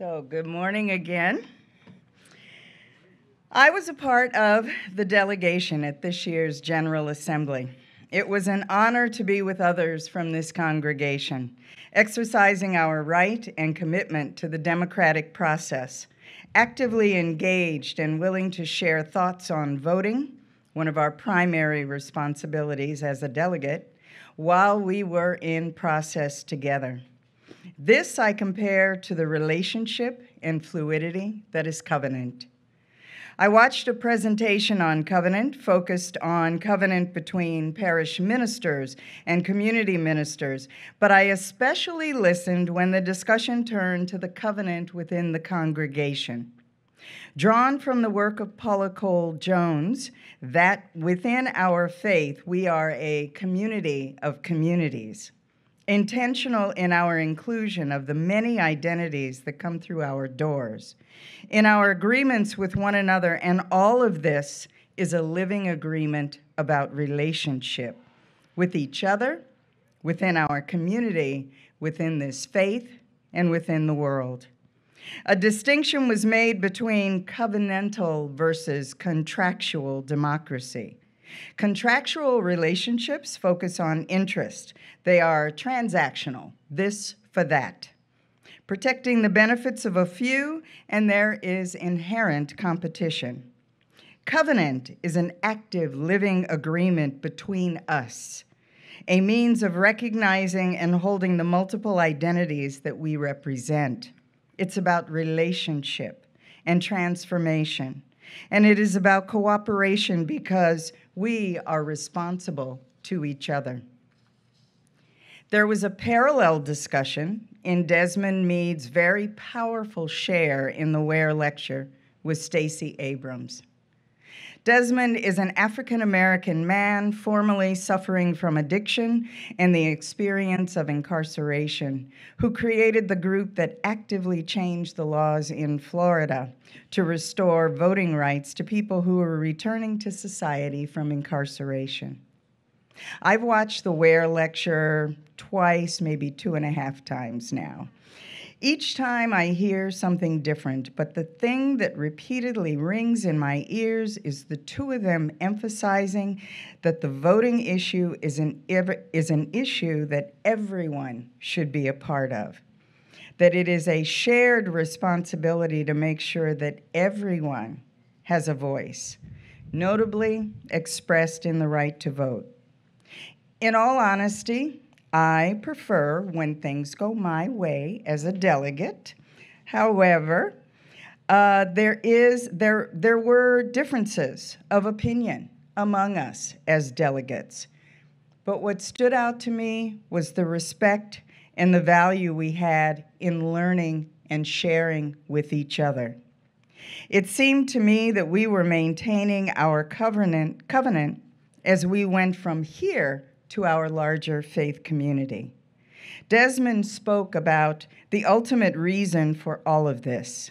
So, good morning again. I was a part of the delegation at this year's General Assembly. It was an honor to be with others from this congregation, exercising our right and commitment to the democratic process, actively engaged and willing to share thoughts on voting, one of our primary responsibilities as a delegate, while we were in process together. This I compare to the relationship and fluidity that is covenant. I watched a presentation on covenant focused on covenant between parish ministers and community ministers, but I especially listened when the discussion turned to the covenant within the congregation. Drawn from the work of Paula Cole Jones, that within our faith we are a community of communities intentional in our inclusion of the many identities that come through our doors, in our agreements with one another, and all of this is a living agreement about relationship with each other, within our community, within this faith, and within the world. A distinction was made between covenantal versus contractual democracy. Contractual relationships focus on interest. They are transactional, this for that, protecting the benefits of a few, and there is inherent competition. Covenant is an active living agreement between us, a means of recognizing and holding the multiple identities that we represent. It's about relationship and transformation. And it is about cooperation because we are responsible to each other. There was a parallel discussion in Desmond Meade's very powerful share in the Ware lecture with Stacey Abrams. Desmond is an African American man formerly suffering from addiction and the experience of incarceration, who created the group that actively changed the laws in Florida to restore voting rights to people who were returning to society from incarceration. I've watched the Ware lecture twice, maybe two and a half times now. Each time I hear something different, but the thing that repeatedly rings in my ears is the two of them emphasizing that the voting issue is an, is an issue that everyone should be a part of, that it is a shared responsibility to make sure that everyone has a voice, notably expressed in the right to vote. In all honesty, I prefer when things go my way as a delegate. However, uh, there is there there were differences of opinion among us as delegates. But what stood out to me was the respect and the value we had in learning and sharing with each other. It seemed to me that we were maintaining our covenant, covenant as we went from here to our larger faith community. Desmond spoke about the ultimate reason for all of this.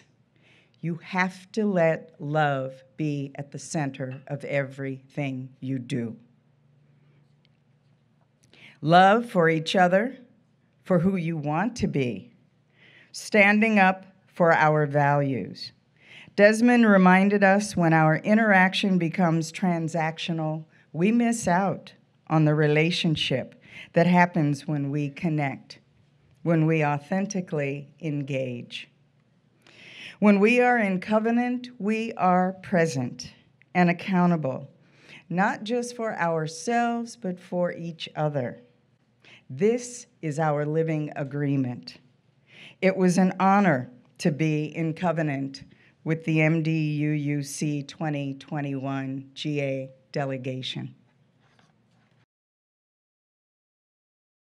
You have to let love be at the center of everything you do. Love for each other, for who you want to be, standing up for our values. Desmond reminded us when our interaction becomes transactional, we miss out on the relationship that happens when we connect, when we authentically engage. When we are in covenant, we are present and accountable, not just for ourselves, but for each other. This is our living agreement. It was an honor to be in covenant with the MDUUC 2021 GA delegation.